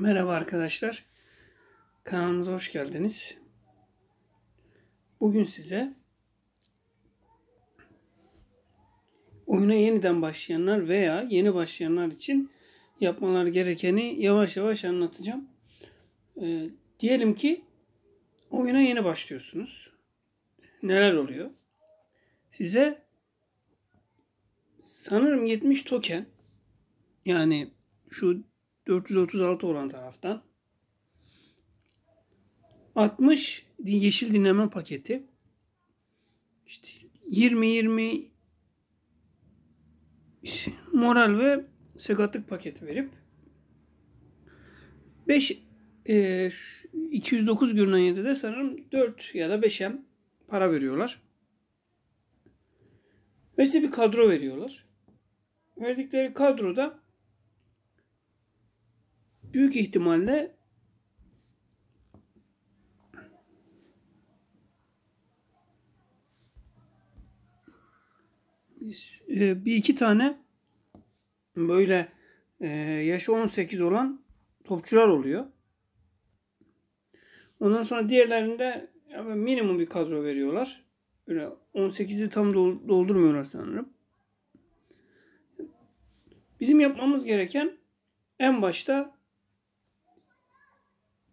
Merhaba arkadaşlar. Kanalımıza hoş geldiniz. Bugün size oyuna yeniden başlayanlar veya yeni başlayanlar için yapmalar gerekeni yavaş yavaş anlatacağım. Ee, diyelim ki oyuna yeni başlıyorsunuz. Neler oluyor? Size sanırım 70 token yani şu 436 olan taraftan 60 yeşil dinleme paketi işte 20 20 moral ve sakatlık paketi verip 5 e, 209 görünen yerde de sanırım 4 ya da 5'em para veriyorlar. Ve size bir kadro veriyorlar. Verdikleri kadroda büyük ihtimalle e, bir iki tane böyle e, yaşı 18 olan topçular oluyor. Ondan sonra diğerlerinde minimum bir kadro veriyorlar. Böyle 18'i tam doldurmuyorlar sanırım. Bizim yapmamız gereken en başta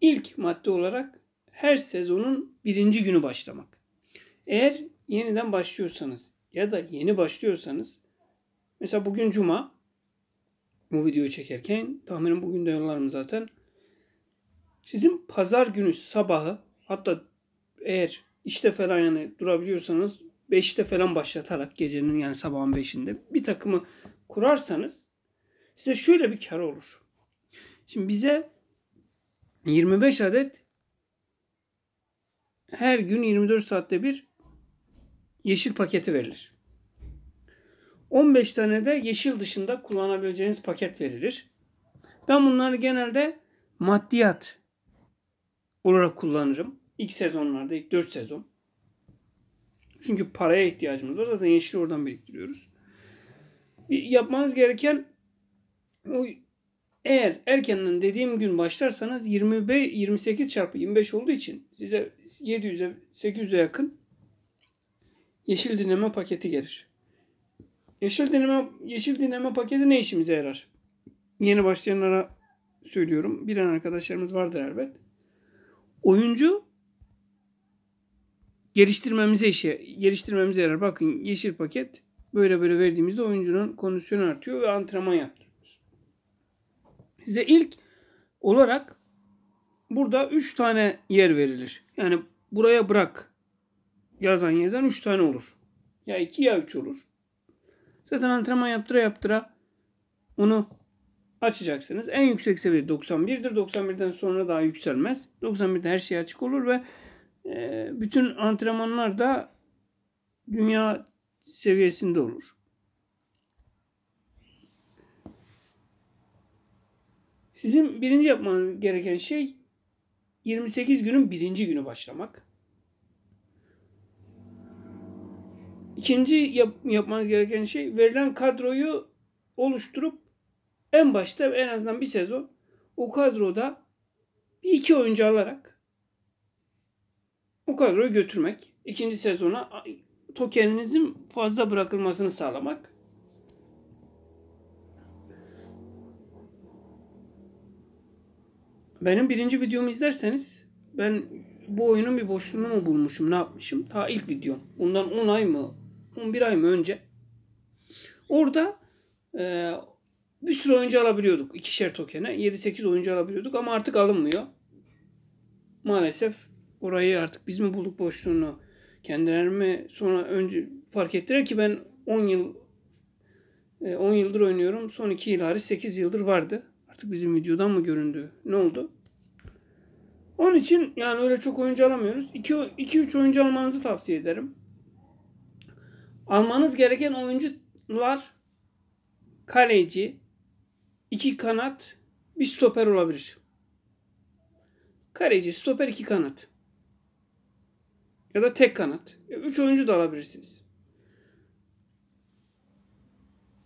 İlk madde olarak her sezonun birinci günü başlamak. Eğer yeniden başlıyorsanız ya da yeni başlıyorsanız mesela bugün cuma bu videoyu çekerken tahminim bugün de yollarım zaten. Sizin pazar günü sabahı hatta eğer işte falan yani durabiliyorsanız 5'te falan başlatarak gecenin yani sabahın 5'inde bir takımı kurarsanız size şöyle bir kar olur. Şimdi bize 25 adet her gün 24 saatte bir yeşil paketi verilir. 15 tane de yeşil dışında kullanabileceğiniz paket verilir. Ben bunları genelde maddiyat olarak kullanırım. İlk sezonlarda, ilk 4 sezon. Çünkü paraya ihtiyacımız var. Zaten yeşil oradan biriktiriyoruz. Bir yapmanız gereken o eğer erkenden dediğim gün başlarsanız 25, 28 çarpı 25 olduğu için size 700'e 800'e yakın yeşil dinleme paketi gelir. Yeşil dinleme, yeşil dinleme paketi ne işimize yarar? Yeni başlayanlara söylüyorum. Bilen arkadaşlarımız vardır elbet. Oyuncu geliştirmemize işe geliştirmemize yarar. Bakın yeşil paket böyle böyle verdiğimizde oyuncunun kondisyonu artıyor ve antrenman yaptırıyor. Size ilk olarak burada 3 tane yer verilir. Yani buraya bırak yazan yerden 3 tane olur. Ya 2 ya 3 olur. Zaten antrenman yaptıra yaptıra onu açacaksınız. En yüksek seviye 91'dir. 91'den sonra daha yükselmez. 91'de her şey açık olur ve e, bütün antrenmanlar da dünya seviyesinde olur. Sizin birinci yapmanız gereken şey 28 günün birinci günü başlamak. İkinci yap, yapmanız gereken şey verilen kadroyu oluşturup en başta en azından bir sezon o kadroda bir iki oyuncu alarak o kadroyu götürmek. İkinci sezona tokeninizin fazla bırakılmasını sağlamak. Benim birinci videomu izlerseniz ben bu oyunun bir boşluğunu mu bulmuşum ne yapmışım? Ta ilk videom. Bundan 10 ay mı 11 ay mı önce. Orada e, bir sürü oyuncu alabiliyorduk. ikişer tokene. 7-8 oyuncu alabiliyorduk ama artık alınmıyor. Maalesef orayı artık biz mi bulduk boşluğunu? Kendileri mi sonra önce fark ettiler ki ben 10 yıl 10 e, yıldır oynuyorum. Son 2 yıl hariç 8 yıldır vardı. Artık bizim videodan mı göründü? Ne oldu? Onun için yani öyle çok oyuncu alamıyoruz. 2-3 oyuncu almanızı tavsiye ederim. Almanız gereken oyuncular kaleci, iki kanat, bir stoper olabilir. Kaleci, stoper, iki kanat. Ya da tek kanat. Üç oyuncu da alabilirsiniz.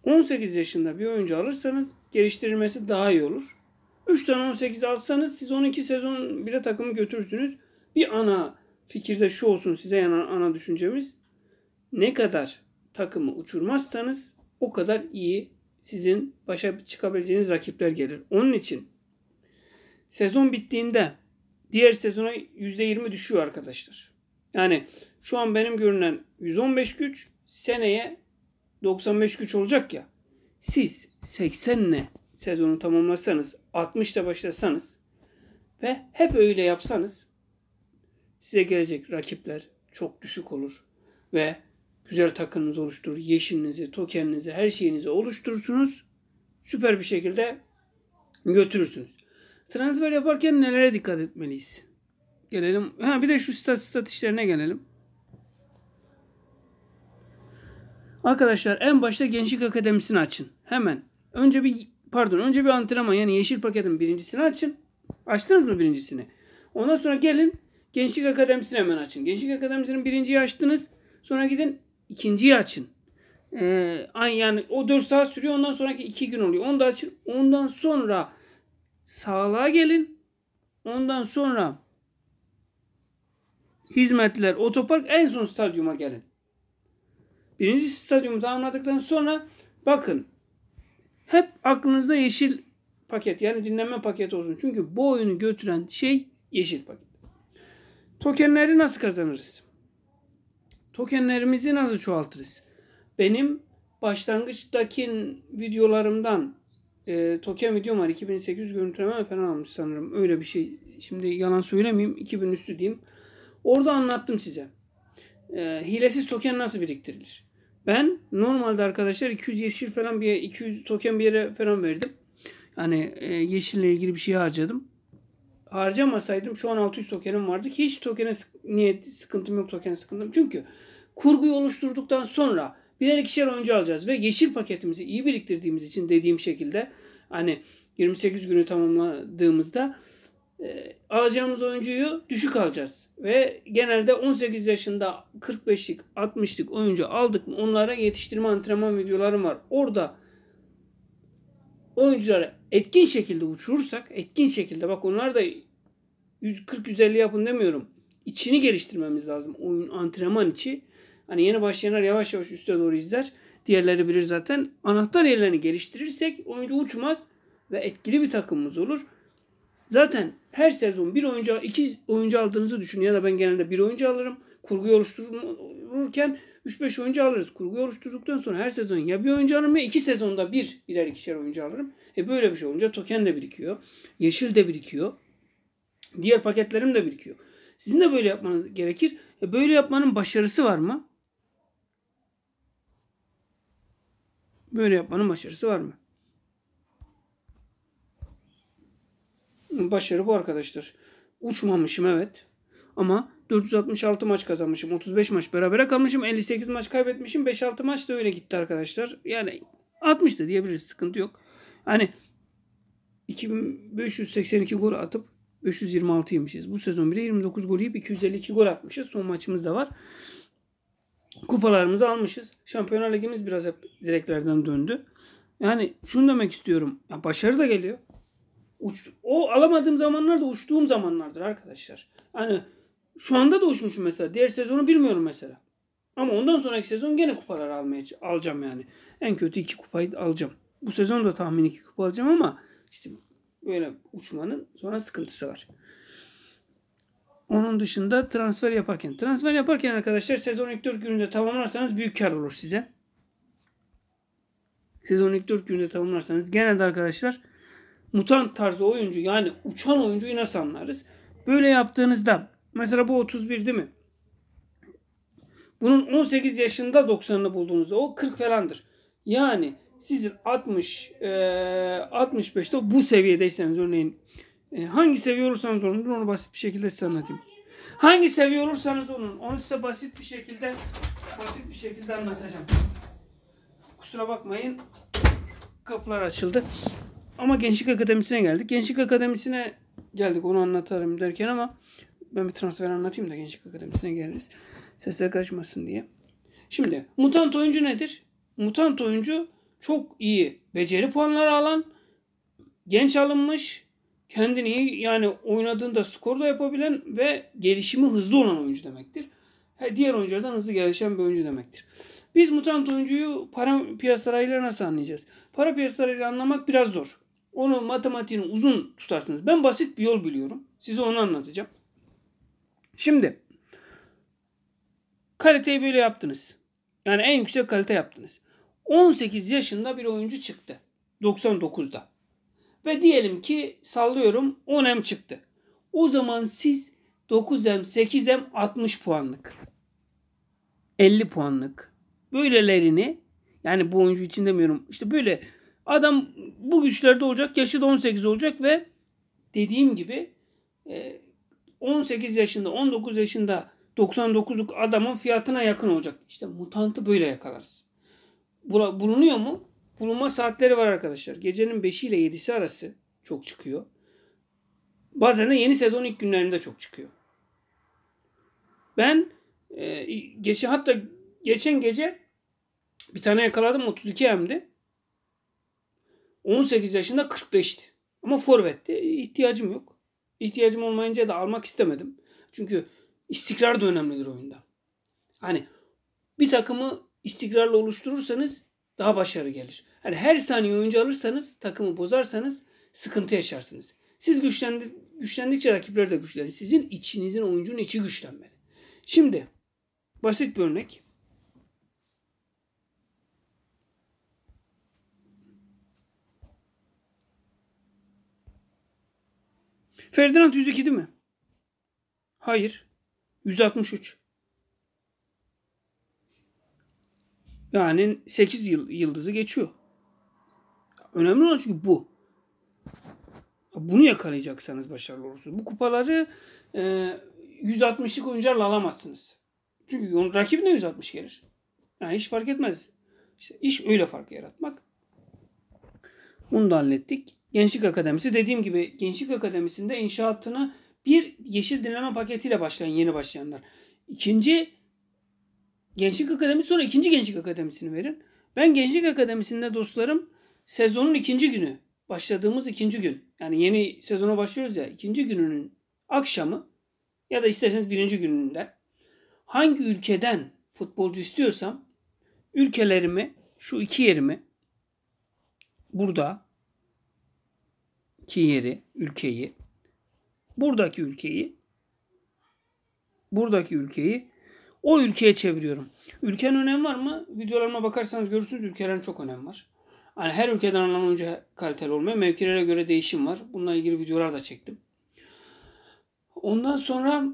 18 yaşında bir oyuncu alırsanız geliştirilmesi daha iyi olur. 3 tane 18 alsanız siz 12 sezon bile takımı götürürsünüz. Bir ana fikirde şu olsun size yana ana düşüncemiz. Ne kadar takımı uçurmazsanız o kadar iyi sizin başa çıkabileceğiniz rakipler gelir. Onun için sezon bittiğinde diğer sezona %20 düşüyor arkadaşlar. Yani şu an benim görünen 115 güç seneye 95 güç olacak ya. Siz 80 ne sezonu tamamlasanız 60'ta başlasanız ve hep öyle yapsanız size gelecek rakipler çok düşük olur ve güzel takımınızı oluşturur. Yeşilinizi, tokeninizi, her şeyinizi oluşturursunuz. Süper bir şekilde götürürsünüz. Transfer yaparken nelere dikkat etmeliyiz? Gelelim. Ha bir de şu stat, stat işlerine gelelim. Arkadaşlar en başta Gençlik Akademisi'ni açın. Hemen. Önce bir pardon önce bir antrenman yani yeşil paketin birincisini açın. Açtınız mı birincisini? Ondan sonra gelin Gençlik Akademisi'ni hemen açın. Gençlik Akademisi'nin birinciyi açtınız. Sonra gidin ikinciyi açın. Ee, yani o 4 saat sürüyor. Ondan sonraki 2 gün oluyor. Onu da açın. Ondan sonra sağlığa gelin. Ondan sonra hizmetler, otopark en son stadyuma gelin. Birinci stadyumu tamamladıktan sonra bakın hep aklınızda yeşil paket yani dinlenme paketi olsun. Çünkü bu oyunu götüren şey yeşil paket. Tokenleri nasıl kazanırız? Tokenlerimizi nasıl çoğaltırız? Benim başlangıçtaki videolarımdan e, token videom var. 2800 görüntüleme falan almış sanırım. Öyle bir şey. Şimdi yalan söylemeyeyim. 2000 üstü diyeyim. Orada anlattım size. E, hilesiz token nasıl biriktirilir? Ben normalde arkadaşlar 200 yeşil falan bir 200 token bir yere falan verdim. Hani e, yeşille ilgili bir şey harcadım. Harcamasaydım şu an 600 tokenim vardı ki hiç tokene niyet sıkıntım yok token sıkıntım. Çünkü kurguyu oluşturduktan sonra birer ikişer oyuncu alacağız ve yeşil paketimizi iyi biriktirdiğimiz için dediğim şekilde hani 28 günü tamamladığımızda e, alacağımız oyuncuyu düşük alacağız. Ve genelde 18 yaşında 45'lik 60'lık oyuncu aldık mı onlara yetiştirme antrenman videolarım var. Orada oyuncuları etkin şekilde uçurursak etkin şekilde bak onlar da 140-150 yapın demiyorum. İçini geliştirmemiz lazım. Oyun antrenman içi. Hani yeni başlayanlar yavaş yavaş üste doğru izler. Diğerleri bilir zaten. Anahtar yerlerini geliştirirsek oyuncu uçmaz ve etkili bir takımımız olur. Zaten her sezon bir oyuncu, iki oyuncu aldığınızı düşünün ya da ben genelde bir oyuncu alırım. Kurguyu oluştururken 3-5 oyuncu alırız. Kurguyu oluşturduktan sonra her sezon ya bir oyuncu alırım ya iki sezonda bir birer ikişer oyuncu alırım. E böyle bir şey olunca token de birikiyor. Yeşil de birikiyor. Diğer paketlerim de birikiyor. Sizin de böyle yapmanız gerekir. E böyle yapmanın başarısı var mı? Böyle yapmanın başarısı var mı? Başarı bu arkadaşlar. Uçmamışım evet. Ama 466 maç kazanmışım. 35 maç berabere kalmışım. 58 maç kaybetmişim. 5-6 maç da öyle gitti arkadaşlar. Yani 60 da diyebiliriz. Sıkıntı yok. Hani 2582 gol atıp 526 yemişiz. Bu sezon bile 29 gol yiyip 252 gol atmışız. Son maçımız da var. Kupalarımızı almışız. Şampiyonlar Ligimiz biraz hep direklerden döndü. Yani şunu demek istiyorum. Ya başarı da geliyor. Uç, o alamadığım zamanlar da uçtuğum zamanlardır arkadaşlar. Hani şu anda da uçmuşum mesela. Diğer sezonu bilmiyorum mesela. Ama ondan sonraki sezon gene kupalar almaya alacağım yani. En kötü iki kupayı alacağım. Bu sezon da tahmin iki kupa alacağım ama işte böyle uçmanın sonra sıkıntısı var. Onun dışında transfer yaparken. Transfer yaparken arkadaşlar sezon ilk 4 gününde tamamlarsanız büyük kar olur size. Sezon ilk 4 gününde tamamlarsanız genelde arkadaşlar mutant tarzı oyuncu yani uçan oyuncuyu nasıl anlarız? Böyle yaptığınızda mesela bu 31 değil mi? Bunun 18 yaşında 90'ını bulduğunuzda o 40 falandır. Yani sizin 60 e, 65'te bu seviyedeyseniz örneğin e, hangi seviye olursanız olun onu basit bir şekilde size anlatayım. Hangi seviye olursanız olun onu size basit bir şekilde basit bir şekilde anlatacağım. Kusura bakmayın kapılar açıldı. Ama Gençlik Akademisi'ne geldik. Gençlik Akademisi'ne geldik onu anlatarım derken ama ben bir transfer anlatayım da Gençlik Akademisi'ne geliriz. Sesler karışmasın diye. Şimdi mutant oyuncu nedir? Mutant oyuncu çok iyi beceri puanları alan, genç alınmış kendini iyi yani oynadığında skor da yapabilen ve gelişimi hızlı olan oyuncu demektir. Diğer oyunculardan hızlı gelişen bir oyuncu demektir. Biz mutant oyuncuyu para piyasalarıyla nasıl anlayacağız? Para piyasalarıyla anlamak biraz zor. Onu matematiğini uzun tutarsınız. Ben basit bir yol biliyorum. Size onu anlatacağım. Şimdi kaliteyi böyle yaptınız. Yani en yüksek kalite yaptınız. 18 yaşında bir oyuncu çıktı. 99'da. Ve diyelim ki sallıyorum 10M çıktı. O zaman siz 9M, 8M 60 puanlık. 50 puanlık. Böylelerini yani bu oyuncu için demiyorum. İşte böyle adam bu güçlerde olacak. Yaşı da 18 olacak ve dediğim gibi 18 e, yaşında 19 yaşında 99'luk adamın fiyatına yakın olacak. İşte mutantı böyle yakalarız. Bulunuyor mu? Bulunma saatleri var arkadaşlar. Gecenin 5'i ile 7'si arası çok çıkıyor. Bazen de yeni sezon ilk günlerinde çok çıkıyor. Ben e, geçen hatta geçen gece bir tane yakaladım 32 M'di. 18 yaşında 45'ti. Ama forvetti. İhtiyacım yok. İhtiyacım olmayınca da almak istemedim. Çünkü istikrar da önemlidir oyunda. Hani bir takımı istikrarla oluşturursanız daha başarı gelir. Hani her saniye oyuncu alırsanız, takımı bozarsanız sıkıntı yaşarsınız. Siz güçlendi, güçlendikçe rakipler de güçlenir. Sizin içinizin oyuncunun içi güçlenmeli. Şimdi basit bir örnek. Ferdinand 102 değil mi? Hayır. 163. Yani 8 yıl, yıldızı geçiyor. Önemli olan çünkü bu. Bunu yakalayacaksanız başarılı olursunuz. Bu kupaları e, 160'lık oyuncularla alamazsınız. Çünkü onun rakibine 160 gelir. Yani hiç fark etmez. İşte iş öyle fark yaratmak. Bunu da hallettik. Gençlik Akademisi dediğim gibi Gençlik Akademisi'nde inşaatına bir yeşil dinleme paketiyle başlayan yeni başlayanlar. İkinci Gençlik Akademisi sonra ikinci Gençlik Akademisi'ni verin. Ben Gençlik Akademisi'nde dostlarım sezonun ikinci günü başladığımız ikinci gün yani yeni sezona başlıyoruz ya ikinci gününün akşamı ya da isterseniz birinci gününde hangi ülkeden futbolcu istiyorsam ülkelerimi şu iki yerimi burada iki yeri ülkeyi buradaki ülkeyi buradaki ülkeyi o ülkeye çeviriyorum. Ülkenin önemi var mı? Videolarıma bakarsanız görürsünüz ülkelerin çok önemi var. Hani her ülkeden alınan oyuncu kaliteli olmuyor. Mevkilere göre değişim var. Bununla ilgili videolar da çektim. Ondan sonra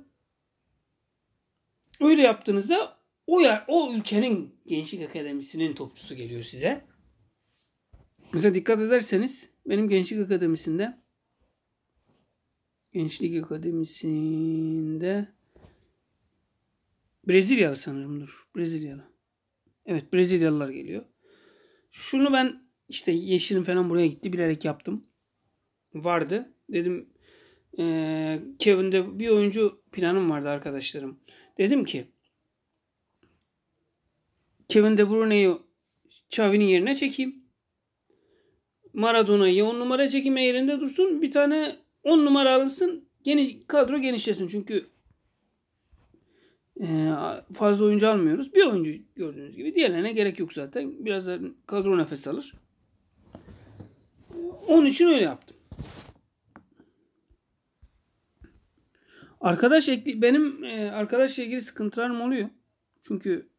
öyle yaptığınızda o ya o ülkenin gençlik akademisinin topçusu geliyor size. Mesela dikkat ederseniz benim gençlik akademisinde gençlik akademisinde Brezilyalı sanırım dur. Brezilyalı. Evet Brezilyalılar geliyor. Şunu ben işte yeşilim falan buraya gitti bilerek yaptım. Vardı. Dedim ee, Kevin'de bir oyuncu planım vardı arkadaşlarım. Dedim ki Kevin De Bruyne'yi Xavi'nin yerine çekeyim. Maradona'yı 10 numara çekeyim yerinde dursun. Bir tane 10 numara alınsın. Geniş, kadro genişlesin. Çünkü ee, fazla oyuncu almıyoruz. Bir oyuncu gördüğünüz gibi. Diğerlerine gerek yok zaten. Biraz da kadro nefes alır. Onun için öyle yaptım. Arkadaş ekli benim e, arkadaşla ilgili sıkıntılarım oluyor. Çünkü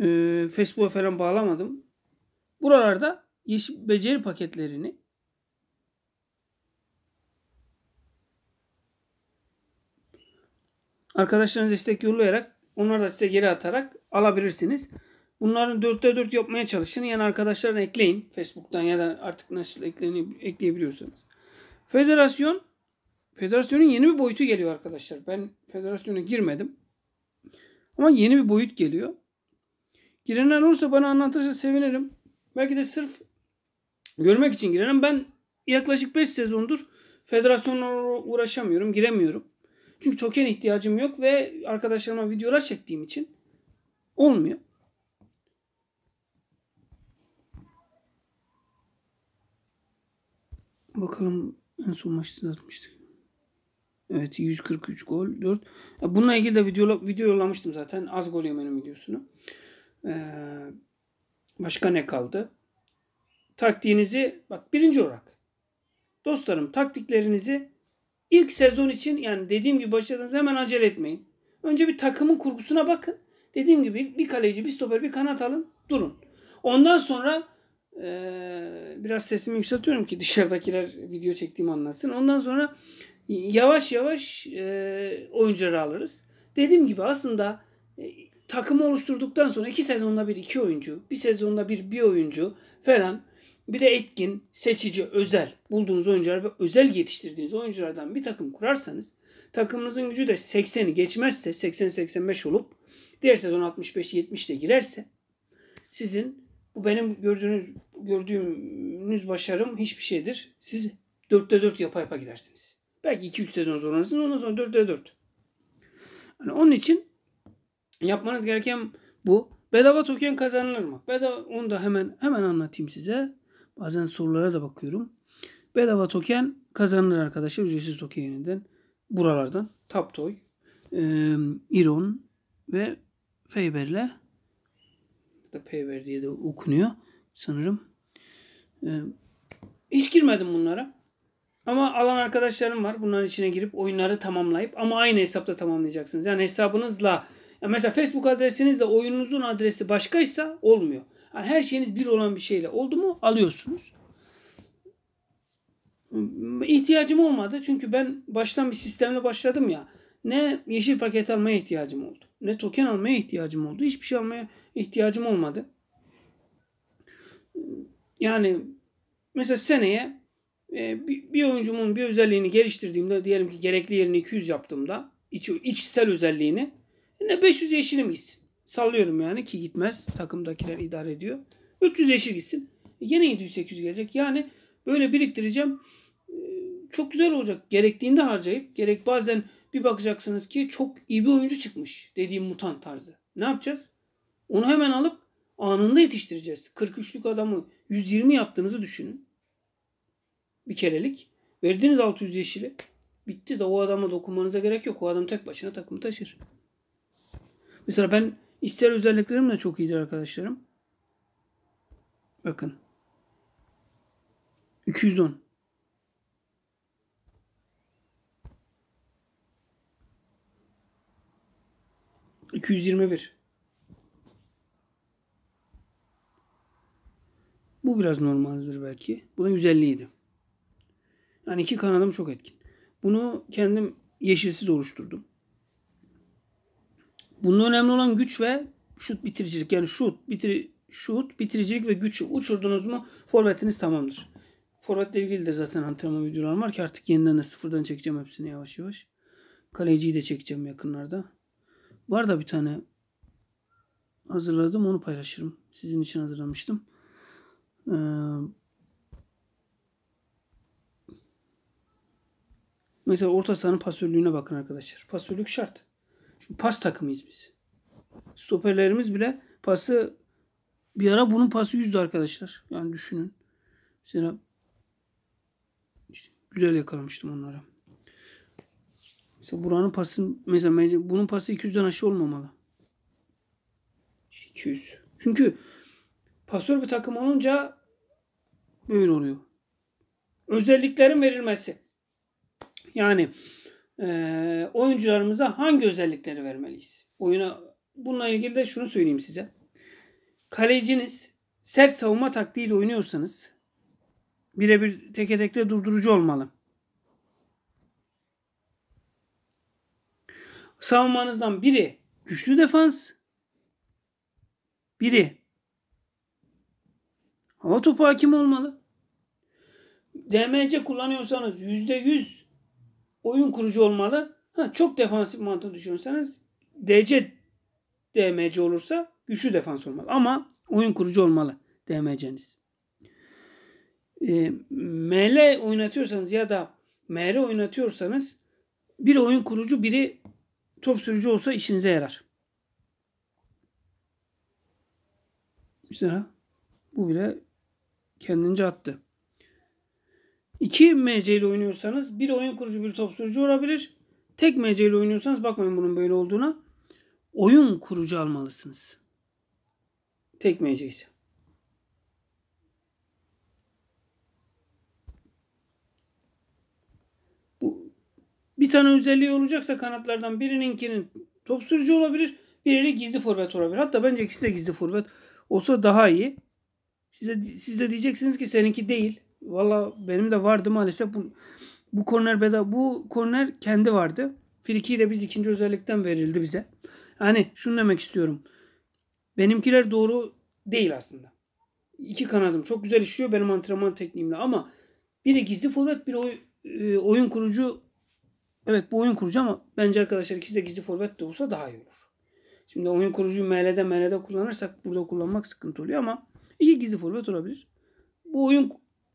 e, Facebook'a falan bağlamadım. Buralarda yeşil beceri paketlerini Arkadaşlarınız istek yollayarak onları da size geri atarak alabilirsiniz. Bunların dörtte dört yapmaya çalışın. Yani arkadaşlarını ekleyin. Facebook'tan ya da artık nasıl ekleyebiliyorsanız. Federasyon Federasyonun yeni bir boyutu geliyor arkadaşlar. Ben federasyona girmedim. Ama yeni bir boyut geliyor. Girenler olursa bana anlatırsa sevinirim. Belki de sırf görmek için girerim. Ben yaklaşık 5 sezondur federasyonla uğraşamıyorum, giremiyorum. Çünkü token ihtiyacım yok ve arkadaşlarıma videolar çektiğim için olmuyor. Bakalım en son maçta atmıştık. Evet 143 gol 4. Bununla ilgili de video, video yollamıştım zaten. Az gol yemenin videosunu. Ee, başka ne kaldı? Taktiğinizi bak birinci olarak dostlarım taktiklerinizi ilk sezon için yani dediğim gibi başladığınız hemen acele etmeyin. Önce bir takımın kurgusuna bakın. Dediğim gibi bir kaleci, bir stoper, bir kanat alın. Durun. Ondan sonra ee, biraz sesimi yükseltiyorum ki dışarıdakiler video çektiğimi anlasın. Ondan sonra yavaş yavaş e, oyuncuları alırız. Dediğim gibi aslında e, takımı oluşturduktan sonra iki sezonda bir iki oyuncu, bir sezonda bir bir oyuncu falan bir de etkin, seçici, özel bulduğunuz oyuncular ve özel yetiştirdiğiniz oyunculardan bir takım kurarsanız takımınızın gücü de 80'i geçmezse 80-85 olup diğer sezon 65-70 de girerse sizin bu benim gördüğünüz gördüğünüz başarım hiçbir şeydir. Siz 4'te 4 yapa yapa gidersiniz. Belki 2-3 sezon zorlanırsınız ondan sonra 4'te 4. Yani onun için yapmanız gereken bu. Bedava token kazanılır mı? Bedava onu da hemen hemen anlatayım size. Bazen sorulara da bakıyorum. Bedava token kazanılır arkadaşlar. Ücretsiz token yeniden. Buralardan. Taptoy, e, Iron ve Faber'le da Payver diye de okunuyor sanırım. E, hiç girmedim bunlara. Ama alan arkadaşlarım var. Bunların içine girip oyunları tamamlayıp ama aynı hesapta tamamlayacaksınız. Yani hesabınızla mesela Facebook adresinizle oyununuzun adresi başkaysa olmuyor. Yani her şeyiniz bir olan bir şeyle oldu mu alıyorsunuz. İhtiyacım olmadı çünkü ben baştan bir sistemle başladım ya. Ne yeşil paket almaya ihtiyacım oldu. Ne token almaya ihtiyacım oldu. Hiçbir şey almaya ihtiyacım olmadı. Yani mesela seneye e, bir oyuncumun bir özelliğini geliştirdiğimde diyelim ki gerekli yerini 200 yaptığımda iç, içsel özelliğini ne 500 yeşilim gitsin. Sallıyorum yani ki gitmez. Takımdakiler idare ediyor. 300 yeşil gitsin. E, yine 700-800 gelecek. Yani böyle biriktireceğim. E, çok güzel olacak. Gerektiğinde harcayıp gerek bazen bir bakacaksınız ki çok iyi bir oyuncu çıkmış. Dediğim mutant tarzı. Ne yapacağız? Onu hemen alıp anında yetiştireceğiz. 43'lük adamı 120 yaptığınızı düşünün. Bir kerelik. Verdiğiniz 600 yeşili. Bitti de o adama dokunmanıza gerek yok. O adam tek başına takımı taşır. Mesela ben ister özelliklerim de çok iyidir arkadaşlarım. Bakın. 210. 221. Bu biraz normaldir belki. Bu da 150 idi. Yani iki kanadım çok etkin. Bunu kendim yeşilsiz oluşturdum. Bunun önemli olan güç ve şut bitiricilik. Yani şut, bitir, şut, bitiricilik ve güç uçurdunuz mu forvetiniz tamamdır. Forvetle ilgili de zaten antrenman videolarım var ki artık yeniden de sıfırdan çekeceğim hepsini yavaş yavaş. Kaleciyi de çekeceğim yakınlarda. Var da bir tane hazırladım onu paylaşırım. Sizin için hazırlamıştım. Ee, mesela orta sahanın pasörlüğüne bakın arkadaşlar. Pasörlük şart. Çünkü pas takımıyız biz. Stoperlerimiz bile pası bir ara bunun pası yüzdü arkadaşlar. Yani düşünün. Mesela işte güzel yakalamıştım onlara. Mesela buranın pası mesela bunun pası 200'den aşağı olmamalı. 200. Çünkü pasör bir takım olunca böyle oluyor. Özelliklerin verilmesi. Yani e, oyuncularımıza hangi özellikleri vermeliyiz? Oyuna bununla ilgili de şunu söyleyeyim size. Kaleciniz sert savunma taktiğiyle oynuyorsanız birebir teke tekte durdurucu olmalı. savunmanızdan biri güçlü defans, biri hava topu hakim olmalı. DMC kullanıyorsanız %100 oyun kurucu olmalı. Ha, çok defansif mantığı düşünürseniz DC DMC olursa güçlü defans olmalı. Ama oyun kurucu olmalı DMC'niz. E, ML oynatıyorsanız ya da MR oynatıyorsanız bir oyun kurucu biri top sürücü olsa işinize yarar. Mesela bu bile kendince attı. 2 MC ile oynuyorsanız bir oyun kurucu bir top sürücü olabilir. Tek MC ile oynuyorsanız bakmayın bunun böyle olduğuna. Oyun kurucu almalısınız. Tek MC ise. Bu bir tane özelliği olacaksa kanatlardan birininkinin top sürücü olabilir. Biri gizli forvet olabilir. Hatta bence ikisi de gizli forvet olsa daha iyi. Size, siz de diyeceksiniz ki seninki değil. Valla benim de vardı maalesef. Bu, bu korner bedava. Bu korner kendi vardı. Frikiyi de biz ikinci özellikten verildi bize. Hani şunu demek istiyorum. Benimkiler doğru değil aslında. İki kanadım çok güzel işliyor benim antrenman tekniğimle ama biri gizli forvet bir oy, e, oyun kurucu evet bu oyun kurucu ama bence arkadaşlar ikisi de gizli forvet de olsa daha iyi olur. Şimdi oyun kurucuyu ML'de ML'de kullanırsak burada kullanmak sıkıntı oluyor ama iki gizli forvet olabilir. Bu oyun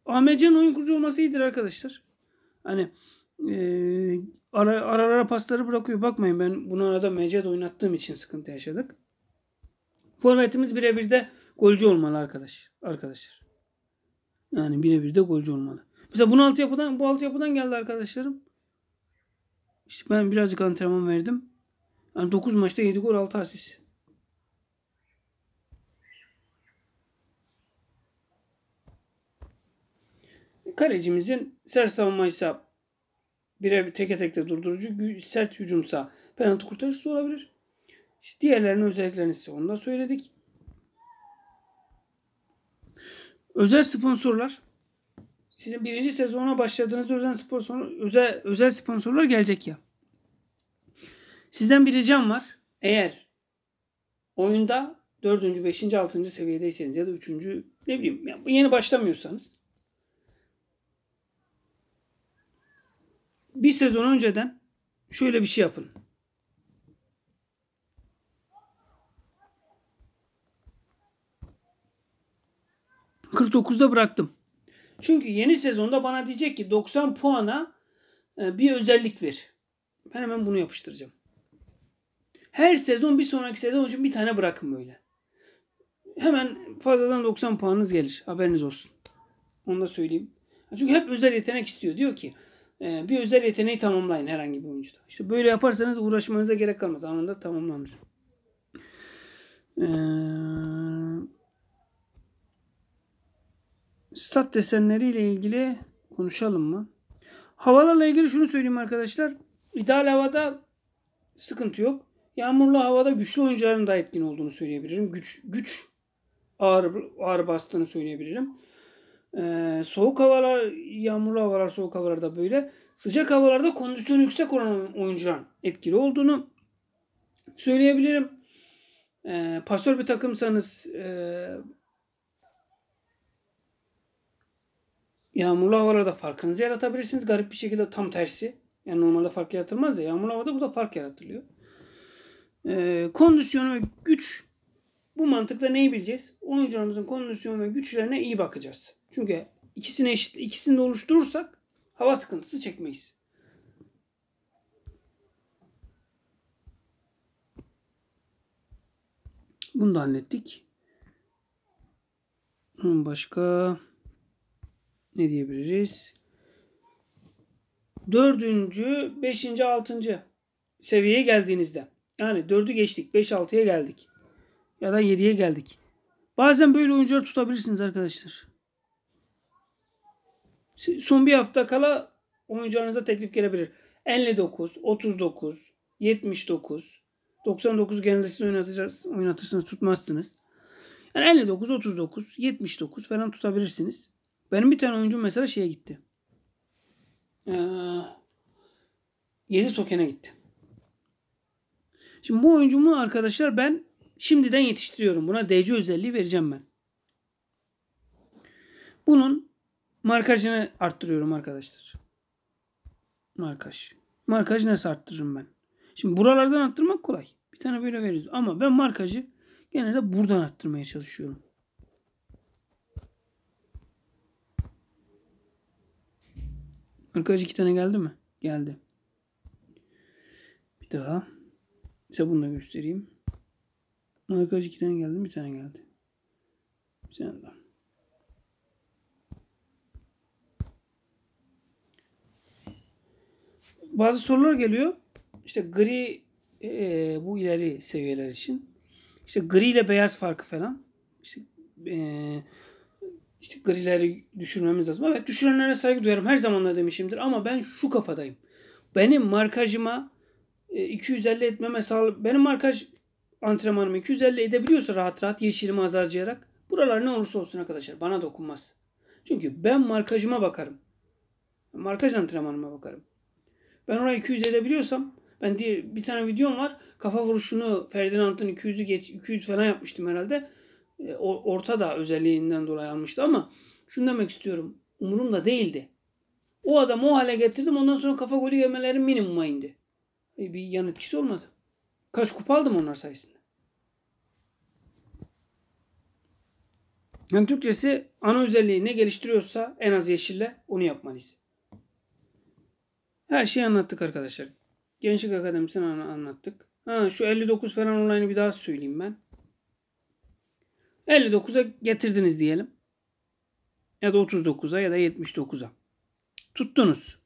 AMC'nin oyun kurucu olması iyidir arkadaşlar. Hani e, ara, ara ara pasları bırakıyor. Bakmayın ben bunu arada MC'de oynattığım için sıkıntı yaşadık. Forvetimiz birebir de golcü olmalı arkadaş. Arkadaşlar. Yani birebir de golcü olmalı. Mesela bunu altyapıdan bu altyapıdan geldi arkadaşlarım. İşte ben birazcık antrenman verdim. Yani 9 maçta 7 gol 6 asist. Kalecimizin sert savunmaysa bire teke tekte durdurucu, sert hücumsa penaltı kurtarıcısı olabilir. İşte diğerlerinin özelliklerini size onu da söyledik. Özel sponsorlar sizin birinci sezona başladığınızda özel sponsor özel özel sponsorlar gelecek ya. Sizden bir ricam var. Eğer oyunda 4. 5. 6. seviyedeyseniz ya da 3. ne bileyim yeni başlamıyorsanız bir sezon önceden şöyle bir şey yapın. ...49'da bıraktım. Çünkü yeni sezonda bana diyecek ki 90 puana e, bir özellik ver. Ben hemen bunu yapıştıracağım. Her sezon bir sonraki sezon için bir tane bırakın böyle. Hemen fazladan 90 puanınız gelir. Haberiniz olsun. Onu da söyleyeyim. Çünkü hep özel yetenek istiyor. Diyor ki bir özel yeteneği tamamlayın herhangi bir oyuncuda. İşte böyle yaparsanız uğraşmanıza gerek kalmaz. Anında tamamlanır. Ee, stat desenleriyle ilgili konuşalım mı? Havalarla ilgili şunu söyleyeyim arkadaşlar. İdeal havada sıkıntı yok. Yağmurlu havada güçlü oyuncuların da etkin olduğunu söyleyebilirim. Güç güç ağır ağır bastığını söyleyebilirim. Ee, soğuk havalar, yağmurlu havalar, soğuk havalarda böyle. Sıcak havalarda kondisyon yüksek olan oyuncuların etkili olduğunu söyleyebilirim. Ee, pasör bir takımsanız e, yağmurlu havalarda farkınızı yaratabilirsiniz. Garip bir şekilde tam tersi. Yani normalde fark yaratılmaz da yağmurlu havada bu da fark yaratılıyor. Ee, kondisyon ve güç bu mantıkla neyi bileceğiz? Oyuncularımızın kondisyon ve güçlerine iyi bakacağız. Çünkü ikisini eşit, ikisini de oluşturursak hava sıkıntısı çekmeyiz. Bunu da hallettik. Başka ne diyebiliriz? Dördüncü, beşinci, altıncı seviyeye geldiğinizde. Yani dördü geçtik. Beş, altıya geldik. Ya da yediye geldik. Bazen böyle oyuncular tutabilirsiniz arkadaşlar. Son bir hafta kala oyuncularınıza teklif gelebilir. 59, 39, 79, 99 genelde siz oynatırsınız, oynatırsınız tutmazsınız. Yani 59, 39, 79 falan tutabilirsiniz. Benim bir tane oyuncum mesela şeye gitti. Ee, 7 tokene gitti. Şimdi bu oyuncumu arkadaşlar ben şimdiden yetiştiriyorum. Buna DC özelliği vereceğim ben. Bunun markajını arttırıyorum arkadaşlar. Markaj. Markaj nasıl arttırırım ben? Şimdi buralardan arttırmak kolay. Bir tane böyle veririz. Ama ben markajı genelde buradan arttırmaya çalışıyorum. Markaj iki tane geldi mi? Geldi. Bir daha. Size bunu da göstereyim. Markaj iki tane geldi Bir tane geldi. Bir tane daha. Bazı sorular geliyor. İşte gri e, bu ileri seviyeler için. İşte gri ile beyaz farkı falan. İşte, e, işte grileri düşürmemiz lazım. Evet düşürenlere saygı duyarım. Her zaman da demişimdir. Ama ben şu kafadayım. Benim markajıma e, 250 etmeme sağ benim markaj antrenmanımı 250 edebiliyorsa rahat rahat yeşilimi az harcayarak buralar ne olursa olsun arkadaşlar bana dokunmaz. Çünkü ben markajıma bakarım. Markaj antrenmanıma bakarım. Ben oraya 200 edebiliyorsam ben diye bir tane videom var. Kafa vuruşunu Ferdinand'ın 200'ü geç 200 falan yapmıştım herhalde. E, orta da özelliğinden dolayı almıştı ama şunu demek istiyorum. Umurumda değildi. O adamı o hale getirdim. Ondan sonra kafa golü yemelerim minimuma indi. E, bir yan etkisi olmadı. Kaç kupa aldım onlar sayesinde. Yani Türkçesi ana özelliği ne geliştiriyorsa en az yeşille onu yapmalıyız. Her şeyi anlattık arkadaşlar. Gençlik Akademisi'ni anlattık. Ha, şu 59 falan olayını bir daha söyleyeyim ben. 59'a getirdiniz diyelim. Ya da 39'a ya da 79'a. Tuttunuz.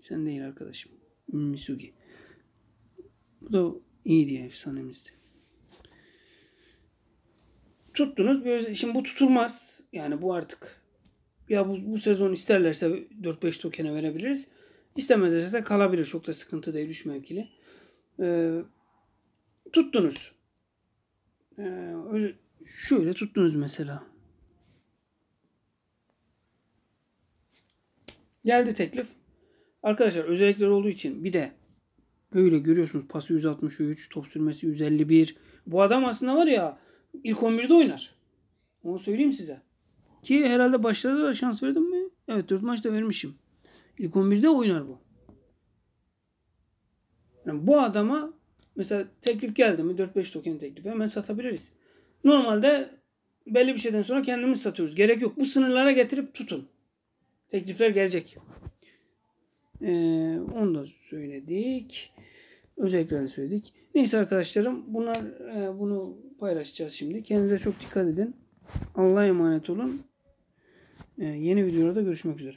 Sen değil arkadaşım. Misugi. Bu da iyi diye efsanemizdi. Tuttunuz. Şimdi bu tutulmaz. Yani bu artık ya bu, bu sezon isterlerse 4-5 tokene verebiliriz. İstemezlerse de kalabilir. Çok da sıkıntı değil. 3 mevkili. Ee, tuttunuz. Ee, öyle, şöyle tuttunuz mesela. Geldi teklif. Arkadaşlar özellikler olduğu için bir de böyle görüyorsunuz pası 163, top sürmesi 151. Bu adam aslında var ya ilk 11'de oynar. Onu söyleyeyim size. Ki herhalde başlarda da şans verdim mi? Evet 4 maçta vermişim. İlk 11'de oynar bu. Yani bu adama mesela teklif geldi mi 4-5 token teklifi hemen satabiliriz. Normalde belli bir şeyden sonra kendimiz satıyoruz. Gerek yok. Bu sınırlara getirip tutun. Teklifler gelecek. Ee, onu da söyledik. Özellikle söyledik. Neyse arkadaşlarım bunlar e, bunu paylaşacağız şimdi. Kendinize çok dikkat edin. Allah'a emanet olun. Ee, yeni videolarda görüşmek üzere.